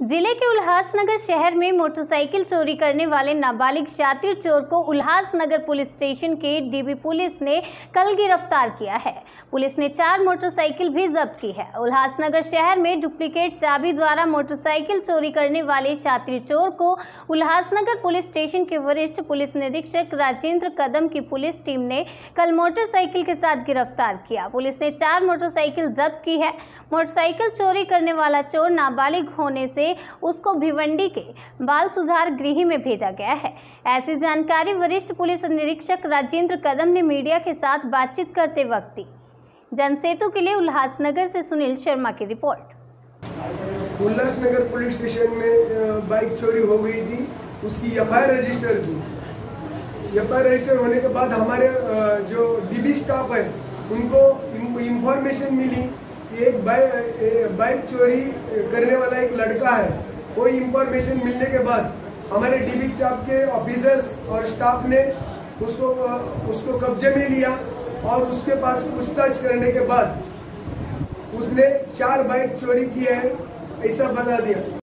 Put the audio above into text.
ज़िले के उल्लासनगर शहर में मोटरसाइकिल चोरी करने वाले नाबालिग शातिर चोर को उल्लासनगर पुलिस स्टेशन के डीबी पुलिस ने कल गिरफ़्तार किया है। पुलिस ने चार मोटरसाइकिल भी जब्त की है। उल्लासनगर शहर में डुप्लीकेट चाबी द्वारा मोटरसाइकिल चोरी करने वाले शातिर चोर को उल्लासनगर पुलिस स्टेशन के वरिष्ठ पुलिस निरीक्षक राजेंद्र कदम की पुलिस टीम ने कल मोटरसाइकिल के साथ गिरफ़्तार किया। पुलिस ने चार मोटरसाइकिल जब्त की है। मोटरसाइकिल चोरी करने वाला चोर नाबालिग होने से उसको भिवंडी के बाल सुधार गृह में भेजा गया है। ऐसी जानकारी वरिष्ठ पुलिस निरीक्षक राजेंद्र कदम ने मीडिया के साथ बातचीत करते वक्त दी। जनसेतु के लिए उल्लासनगर से सुनील शर्मा की रिपोर्ट। उल्लासनगर पुलिस स्टेशन में बाइक चोरी हो गई थी। उसकी एफआईआर रजिस्टर थी। एफ़ रजिस्टर होने के बाद हमारे जो डीबी स्टाफ है, उनको इंफॉर्मेशन मिली बाइक चोरी करने वाला एक लड़का है। कोई इंफॉर्मेशन मिलने के बाद हमारे डीबी चाप के ऑफिसर्स और स्टाफ ने उसको उसको कब्जे में लिया और उसके पास पूछताछ करने के बाद उसने चार बाइक चोरी किए हैं, ऐसा बता दिया।